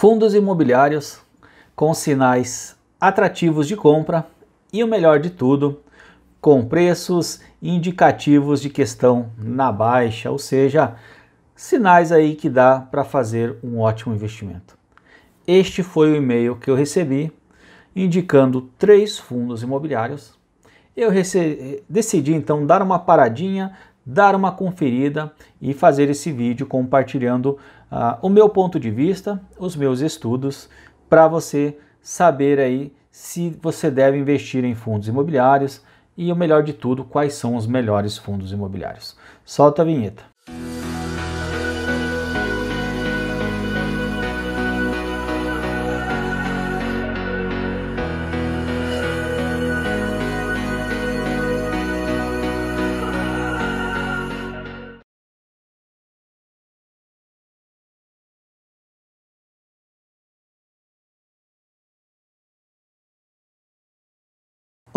Fundos imobiliários com sinais atrativos de compra e o melhor de tudo, com preços indicativos de questão na baixa, ou seja, sinais aí que dá para fazer um ótimo investimento. Este foi o e-mail que eu recebi indicando três fundos imobiliários. Eu decidi então dar uma paradinha, dar uma conferida e fazer esse vídeo compartilhando uh, o meu ponto de vista, os meus estudos, para você saber aí se você deve investir em fundos imobiliários e o melhor de tudo, quais são os melhores fundos imobiliários. Solta a vinheta.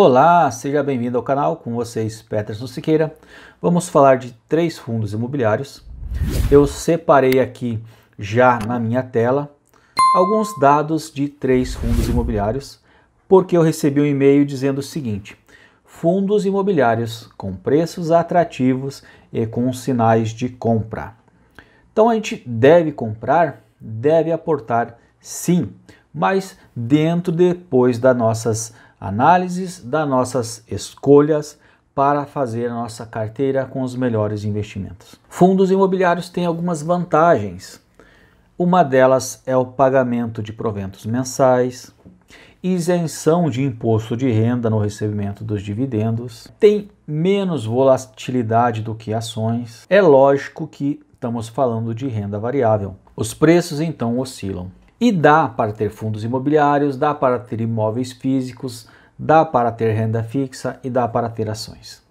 Olá, seja bem-vindo ao canal, com vocês Peterson Siqueira. Vamos falar de três fundos imobiliários. Eu separei aqui já na minha tela alguns dados de três fundos imobiliários, porque eu recebi um e-mail dizendo o seguinte: fundos imobiliários com preços atrativos e com sinais de compra. Então a gente deve comprar, deve aportar sim, mas dentro depois das nossas análises das nossas escolhas para fazer a nossa carteira com os melhores investimentos. Fundos imobiliários têm algumas vantagens. Uma delas é o pagamento de proventos mensais, isenção de imposto de renda no recebimento dos dividendos, tem menos volatilidade do que ações. É lógico que estamos falando de renda variável. Os preços então oscilam. E dá para ter fundos imobiliários, dá para ter imóveis físicos, dá para ter renda fixa e dá para ter ações.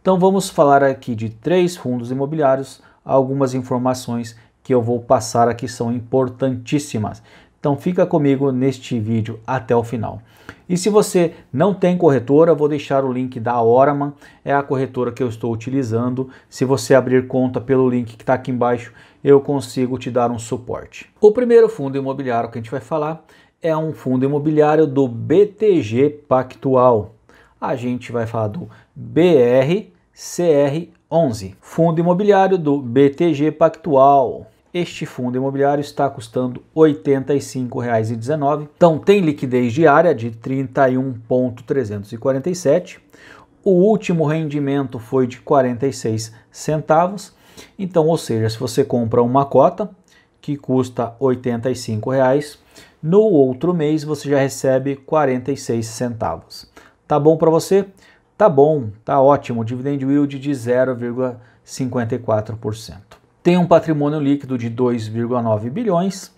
Então vamos falar aqui de três fundos imobiliários, algumas informações que eu vou passar aqui são importantíssimas. Então fica comigo neste vídeo até o final. E se você não tem corretora, vou deixar o link da Oraman, é a corretora que eu estou utilizando. Se você abrir conta pelo link que está aqui embaixo, eu consigo te dar um suporte. O primeiro fundo imobiliário que a gente vai falar é um fundo imobiliário do BTG Pactual. A gente vai falar do BRCR11, fundo imobiliário do BTG Pactual. Este fundo imobiliário está custando R$ 85,19. Então tem liquidez diária de 31,347. O último rendimento foi de 46 centavos. Então, ou seja, se você compra uma cota que custa 85 reais, no outro mês você já recebe 46 centavos. Tá bom para você? Tá bom, tá ótimo. Dividend yield de 0,54%. Tem um patrimônio líquido de 2,9 bilhões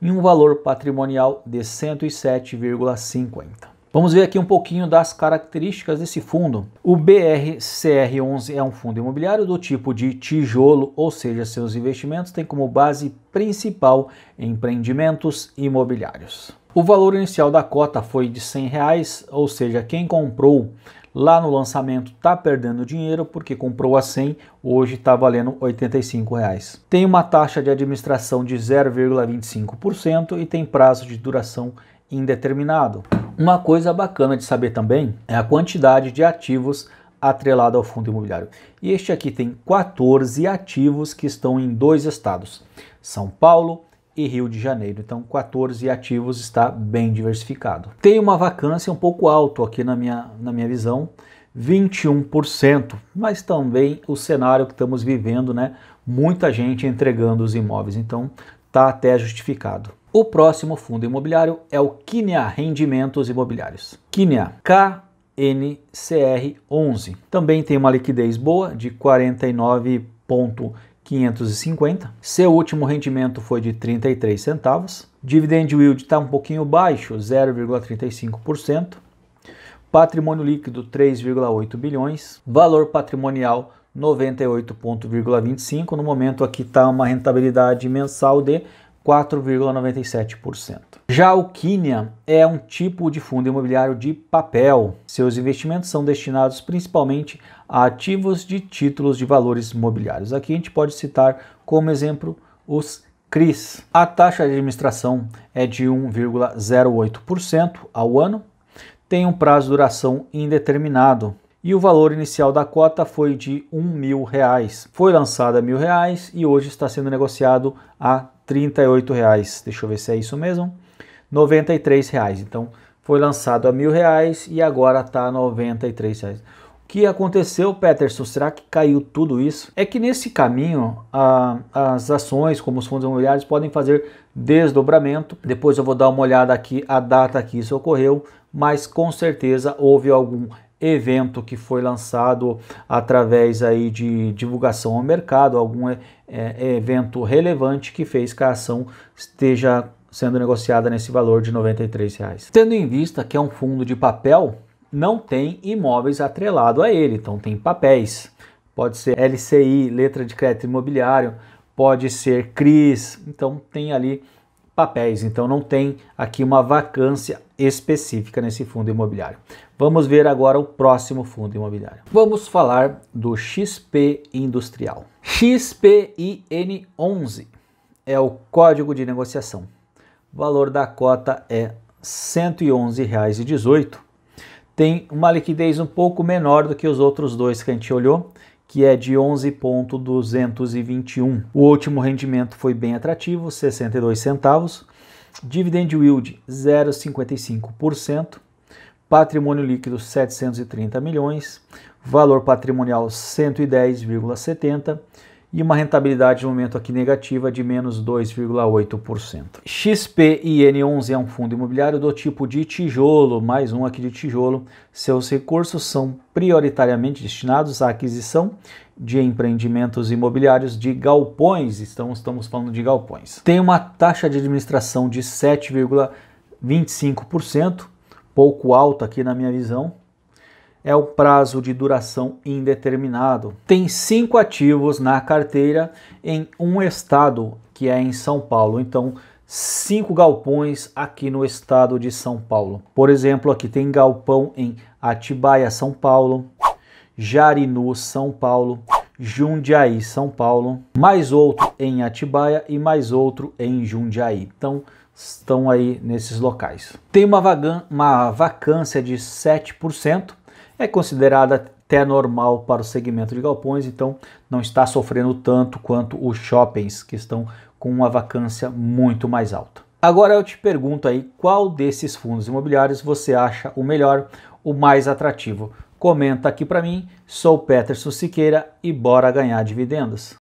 e um valor patrimonial de 107,50. Vamos ver aqui um pouquinho das características desse fundo. O BRCR11 é um fundo imobiliário do tipo de tijolo, ou seja, seus investimentos têm como base principal empreendimentos imobiliários. O valor inicial da cota foi de 100 reais, ou seja, quem comprou lá no lançamento está perdendo dinheiro porque comprou a 100, hoje está valendo 85 reais. Tem uma taxa de administração de 0,25% e tem prazo de duração indeterminado. Uma coisa bacana de saber também é a quantidade de ativos atrelado ao fundo imobiliário. E este aqui tem 14 ativos que estão em dois estados, São Paulo e Rio de Janeiro. Então, 14 ativos está bem diversificado. Tem uma vacância um pouco alta aqui na minha, na minha visão, 21%, mas também o cenário que estamos vivendo, né? Muita gente entregando os imóveis, então está até justificado. O próximo fundo imobiliário é o Kinea Rendimentos Imobiliários. Kinea, KNCR11. Também tem uma liquidez boa de 49,550. Seu último rendimento foi de 33 centavos. Dividend yield está um pouquinho baixo, 0,35%. Patrimônio líquido 3,8 bilhões. Valor patrimonial 98,25. No momento aqui está uma rentabilidade mensal de 4,97%. Já o Kinia é um tipo de fundo imobiliário de papel. Seus investimentos são destinados principalmente a ativos de títulos de valores imobiliários. Aqui a gente pode citar como exemplo os CRIs. A taxa de administração é de 1,08% ao ano, tem um prazo de duração indeterminado e o valor inicial da cota foi de um mil reais. Foi lançada a mil reais e hoje está sendo negociado a 38 reais. Deixa eu ver se é isso mesmo. 93 reais. Então foi lançado a mil reais e agora está a 93 reais que aconteceu, Peterson? Será que caiu tudo isso? É que nesse caminho a, as ações, como os fundos imobiliários, podem fazer desdobramento. Depois eu vou dar uma olhada aqui a data que isso ocorreu, mas com certeza houve algum evento que foi lançado através aí de divulgação ao mercado, algum é, é, evento relevante que fez que a ação esteja sendo negociada nesse valor de 93 reais. Tendo em vista que é um fundo de papel, não tem imóveis atrelado a ele, então tem papéis. Pode ser LCI, letra de crédito imobiliário, pode ser CRIs, então tem ali papéis, então não tem aqui uma vacância específica nesse fundo imobiliário. Vamos ver agora o próximo fundo imobiliário. Vamos falar do XP Industrial. XPIN11 é o código de negociação. O valor da cota é R$ 111,18 tem uma liquidez um pouco menor do que os outros dois que a gente olhou, que é de 11,221. O último rendimento foi bem atrativo, 62 centavos. Dividend yield 0,55%. Patrimônio líquido 730 milhões. Valor patrimonial 110,70 e uma rentabilidade no momento aqui negativa de menos 2,8%. XPIN11 é um fundo imobiliário do tipo de tijolo, mais um aqui de tijolo. Seus recursos são prioritariamente destinados à aquisição de empreendimentos imobiliários de galpões, estamos, estamos falando de galpões. Tem uma taxa de administração de 7,25%, pouco alta aqui na minha visão, é o prazo de duração indeterminado. Tem cinco ativos na carteira em um estado, que é em São Paulo. Então, cinco galpões aqui no estado de São Paulo. Por exemplo, aqui tem galpão em Atibaia, São Paulo, Jarinu, São Paulo, Jundiaí, São Paulo, mais outro em Atibaia e mais outro em Jundiaí. Então, estão aí nesses locais. Tem uma, uma vacância de 7%, é considerada até normal para o segmento de galpões, então não está sofrendo tanto quanto os shoppings, que estão com uma vacância muito mais alta. Agora eu te pergunto aí, qual desses fundos imobiliários você acha o melhor, o mais atrativo? Comenta aqui para mim, sou Peterson Siqueira e bora ganhar dividendos.